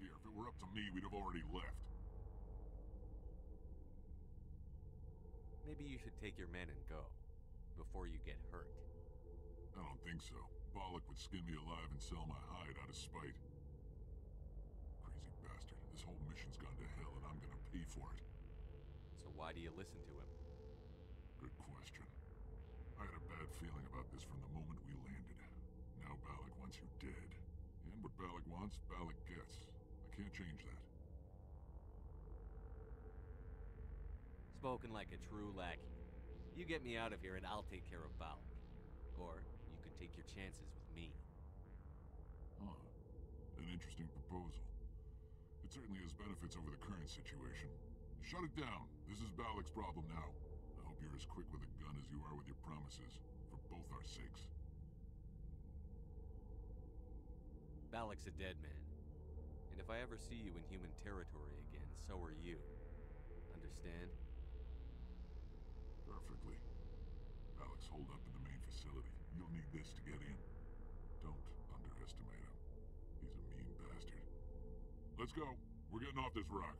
here. If it were up to me, we'd have already left. Maybe you should take your men and go. Before you get hurt. I don't think so. Balak would skin me alive and sell my hide out of spite. Crazy bastard. This whole mission's gone to hell and I'm gonna pay for it. So why do you listen to him? Good question. I had a bad feeling about this from the moment we landed. Now Balak wants you dead. And what Balak wants, Balak gets. Can't change that. Spoken like a true lackey. You get me out of here and I'll take care of Balak. Or you could take your chances with me. Huh. An interesting proposal. It certainly has benefits over the current situation. Shut it down. This is Balak's problem now. I hope you're as quick with a gun as you are with your promises. For both our sakes. Balak's a dead man. And if I ever see you in human territory again, so are you. Understand? Perfectly. Balak's holed up in the main facility. You'll need this to get in. Don't underestimate him. He's a mean bastard. Let's go. We're getting off this rock.